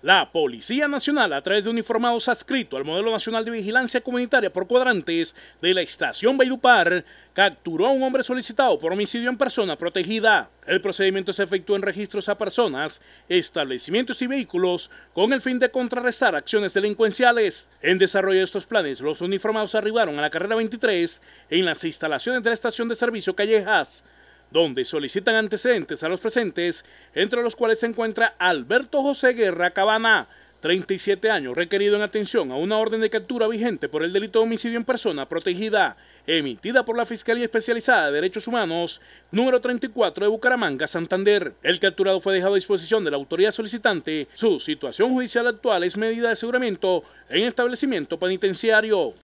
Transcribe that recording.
La Policía Nacional, a través de uniformados adscrito al Modelo Nacional de Vigilancia Comunitaria por cuadrantes de la estación Bailupar, capturó a un hombre solicitado por homicidio en persona protegida. El procedimiento se efectuó en registros a personas, establecimientos y vehículos con el fin de contrarrestar acciones delincuenciales. En desarrollo de estos planes, los uniformados arribaron a la carrera 23 en las instalaciones de la estación de servicio Callejas donde solicitan antecedentes a los presentes, entre los cuales se encuentra Alberto José Guerra Cabana, 37 años, requerido en atención a una orden de captura vigente por el delito de homicidio en persona protegida, emitida por la Fiscalía Especializada de Derechos Humanos, número 34 de Bucaramanga, Santander. El capturado fue dejado a disposición de la autoridad solicitante. Su situación judicial actual es medida de aseguramiento en establecimiento penitenciario.